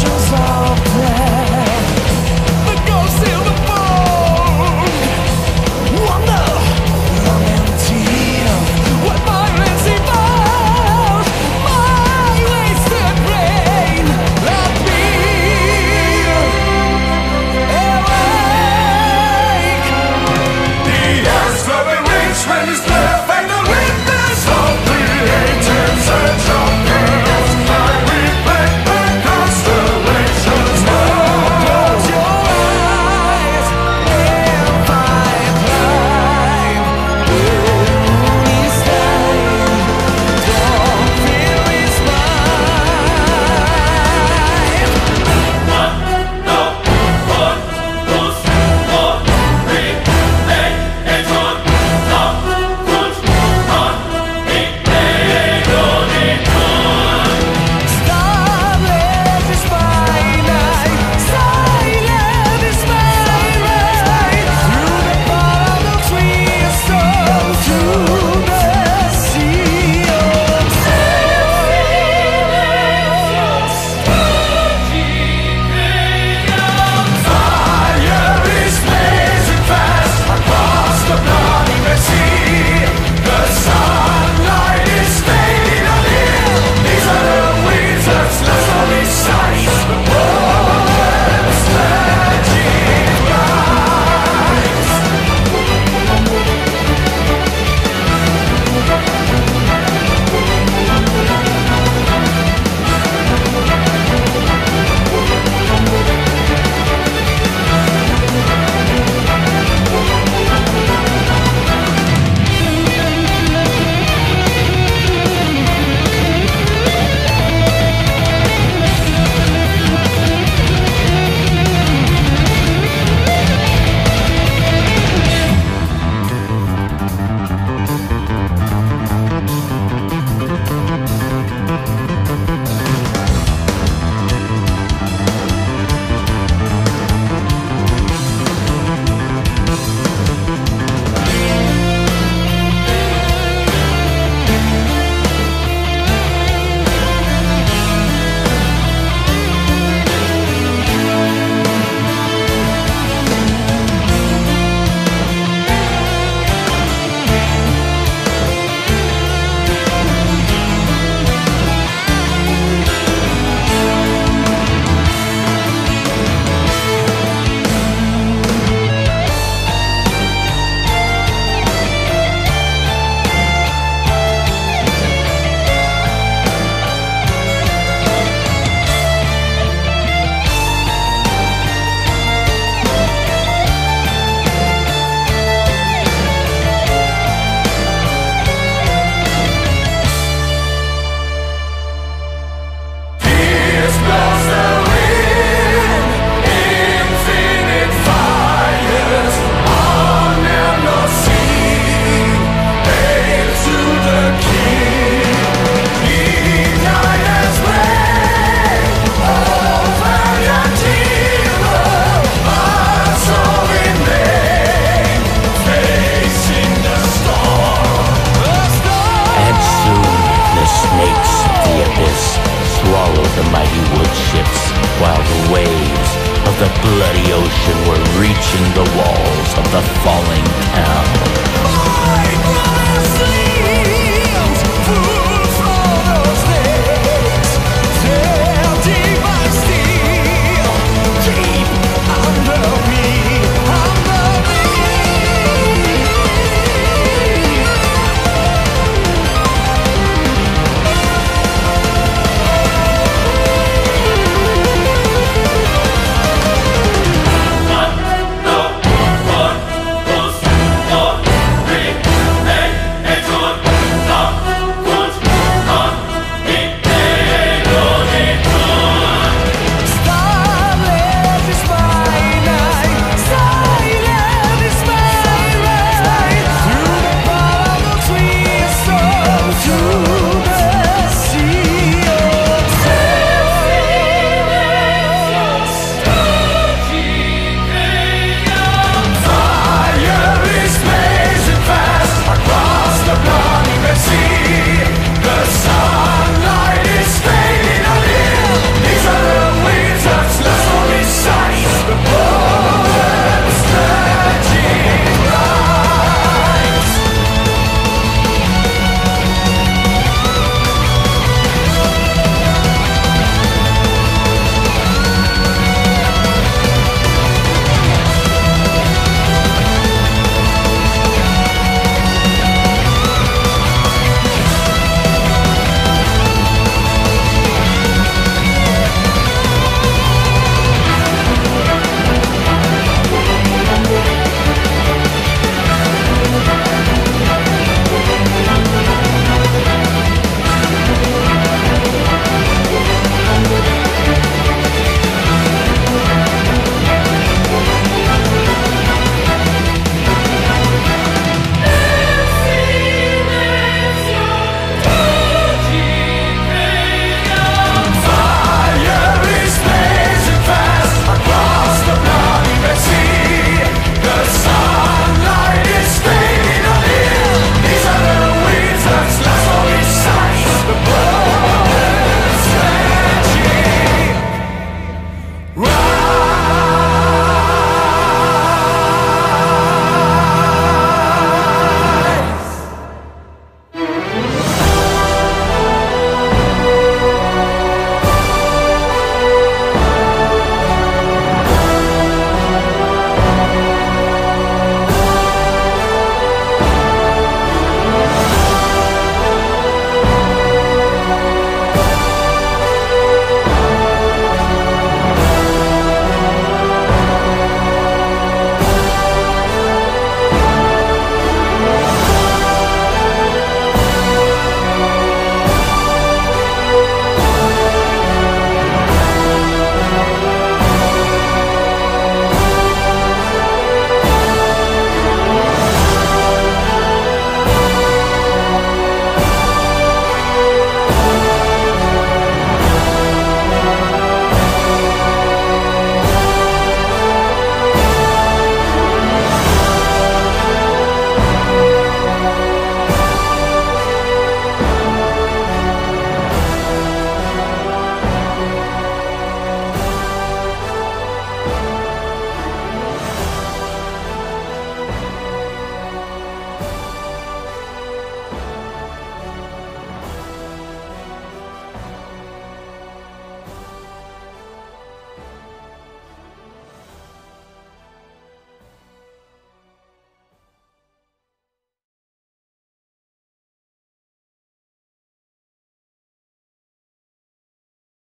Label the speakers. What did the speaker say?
Speaker 1: Just of breath the bloody ocean were reaching the walls of the falling town.